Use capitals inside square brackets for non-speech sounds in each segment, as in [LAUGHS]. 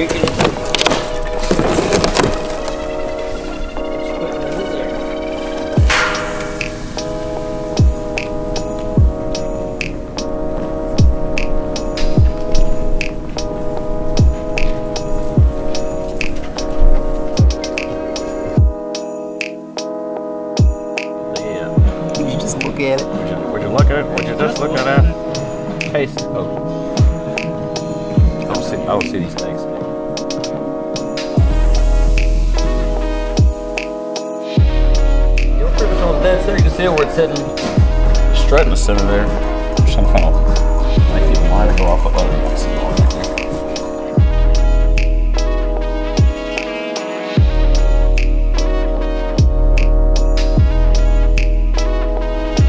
breaking. Yeah. You just look at it. Would you, would you look at? It? Would you just look at that? Taste. Oh. I don't see. I don't see these things. Dead center. You can see it where it's sitting. Straight in the center there. There's some kind of make the line go off of.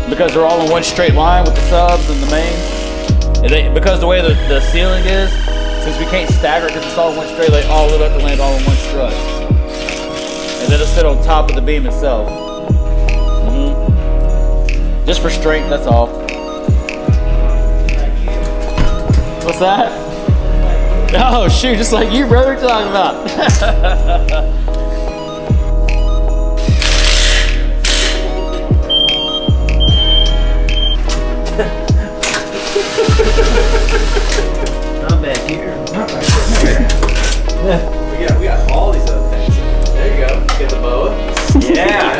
Because they're all in one straight line with the subs and the main. And they, because the way the, the ceiling is, since we can't stagger because it's all in one straight, they all live up to land all in one strut. And then it'll sit on top of the beam itself. Just for strength, that's all. What's that? Oh shoot, just like you, brother, what you talking about? Not back here. We got, we got all these other things. There you go. Get the boa. Yeah.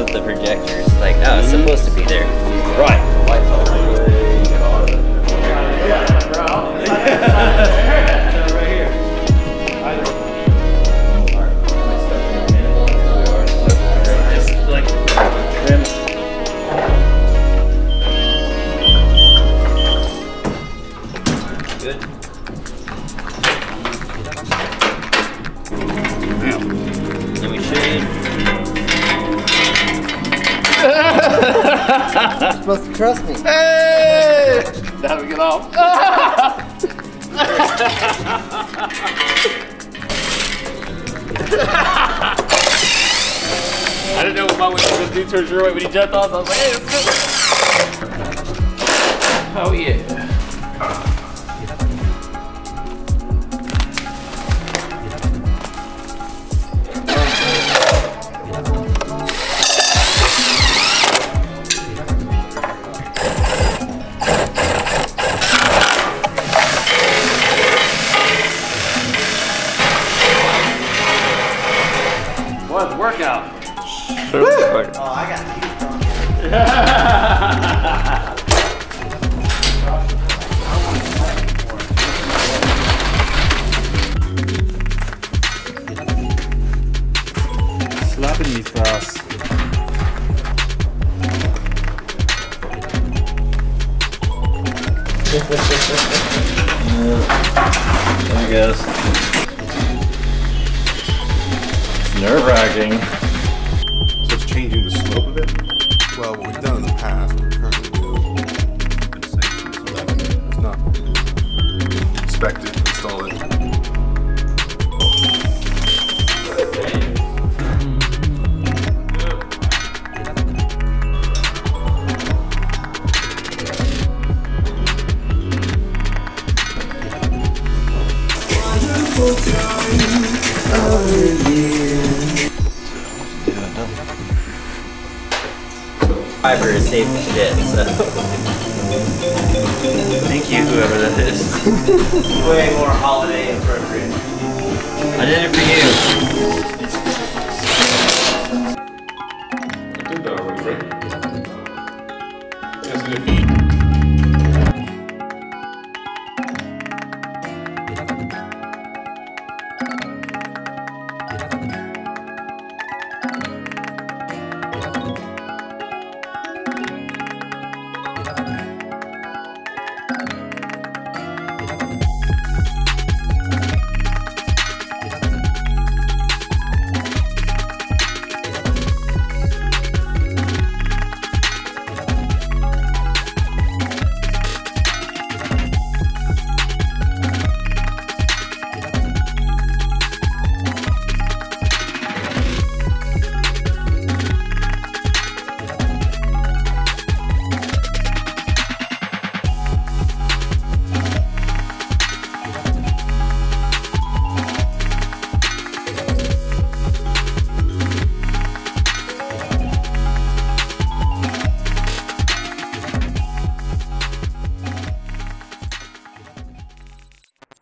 With the projectors. Like, oh, it's supposed to be there. right. You're supposed to trust me. Hey! That'll get off. I didn't know if my was going to do towards your way when he jumped off. I was like, hey, let's What? Workout. Super. Oh, I got you. Slapping me fast. I guess. It's nerve wracking. So it's changing the slope of it? Well, what we've done in the past, we currently do, it's not inspect Fiber is safe as shit, so. Thank you, whoever that is. [LAUGHS] Way more holiday